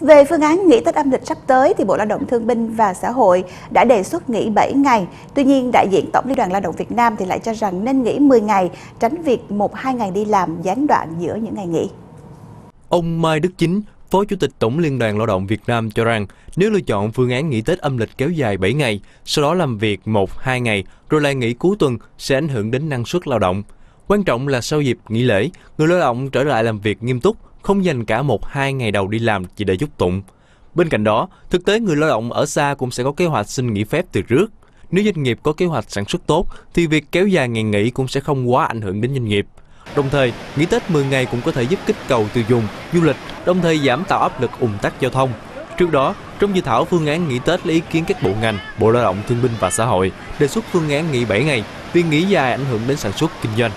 Về phương án nghỉ Tết âm lịch sắp tới thì Bộ Lao động Thương binh và Xã hội đã đề xuất nghỉ 7 ngày. Tuy nhiên, đại diện Tổng Liên đoàn Lao động Việt Nam thì lại cho rằng nên nghỉ 10 ngày, tránh việc 1-2 ngày đi làm gián đoạn giữa những ngày nghỉ. Ông Mai Đức Chính, Phó Chủ tịch Tổng Liên đoàn Lao động Việt Nam cho rằng nếu lựa chọn phương án nghỉ Tết âm lịch kéo dài 7 ngày, sau đó làm việc 1-2 ngày rồi lại nghỉ cuối tuần sẽ ảnh hưởng đến năng suất lao động. Quan trọng là sau dịp nghỉ lễ, người lao động trở lại làm việc nghiêm túc, không dành cả một hai ngày đầu đi làm chỉ để giúp tụng. Bên cạnh đó, thực tế người lao động ở xa cũng sẽ có kế hoạch xin nghỉ phép từ trước. Nếu doanh nghiệp có kế hoạch sản xuất tốt, thì việc kéo dài ngày nghỉ cũng sẽ không quá ảnh hưởng đến doanh nghiệp. Đồng thời, nghỉ Tết 10 ngày cũng có thể giúp kích cầu tiêu dùng, du lịch, đồng thời giảm tạo áp lực ủng tắc giao thông. Trước đó, trong dự thảo phương án nghỉ Tết lấy ý kiến các bộ ngành, Bộ Lao động Thương binh và Xã hội đề xuất phương án nghỉ 7 ngày vì nghỉ dài ảnh hưởng đến sản xuất kinh doanh.